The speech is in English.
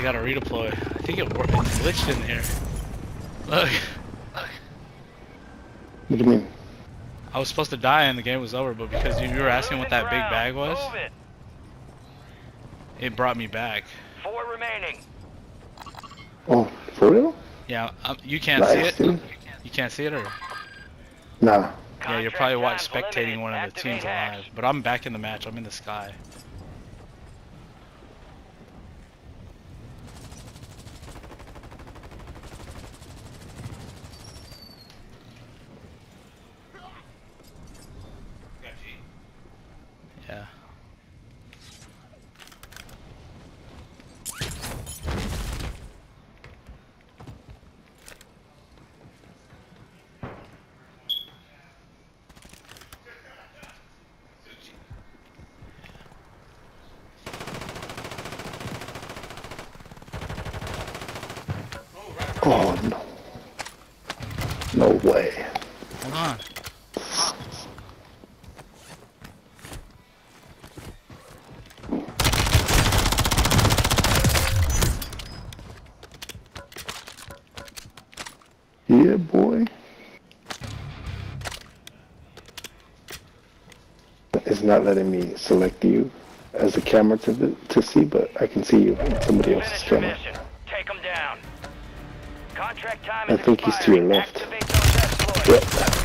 They got to redeploy. I think it worked. It glitched in here. Look. What do you mean? I was supposed to die and the game was over, but because you, you were asking what that big bag was, it. it brought me back. Four remaining. Oh, for real? Yeah, um, you can't see it. dude. You can't see it, or Nah. yeah, you're probably watching spectating limited. one of the Activate teams hatch. alive. But I'm back in the match. I'm in the sky. Yeah. Oh no. No way. Hold on. Yeah, boy. It's not letting me select you as a camera to the, to see, but I can see you in somebody else's camera. Take them down. Contract time I think he's to your left. Activate those exploits. Yep.